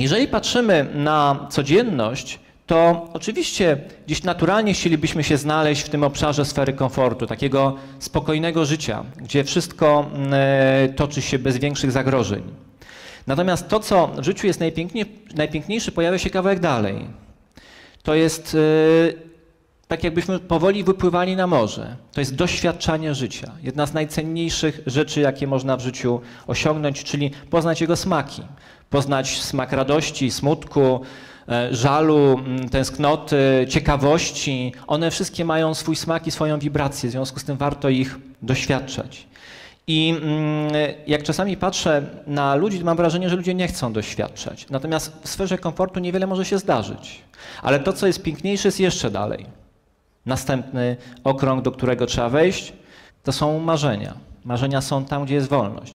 Jeżeli patrzymy na codzienność, to oczywiście gdzieś naturalnie chcielibyśmy się znaleźć w tym obszarze sfery komfortu, takiego spokojnego życia, gdzie wszystko mm, e, toczy się bez większych zagrożeń. Natomiast to, co w życiu jest najpiękniejsze, pojawia się kawałek dalej. To jest e, tak, jakbyśmy powoli wypływali na morze. To jest doświadczanie życia. Jedna z najcenniejszych rzeczy, jakie można w życiu osiągnąć, czyli poznać jego smaki. Poznać smak radości, smutku, e, żalu, tęsknoty, ciekawości. One wszystkie mają swój smak i swoją wibrację, w związku z tym warto ich doświadczać. I mm, jak czasami patrzę na ludzi, mam wrażenie, że ludzie nie chcą doświadczać. Natomiast w sferze komfortu niewiele może się zdarzyć. Ale to, co jest piękniejsze, jest jeszcze dalej. Następny okrąg, do którego trzeba wejść, to są marzenia. Marzenia są tam, gdzie jest wolność.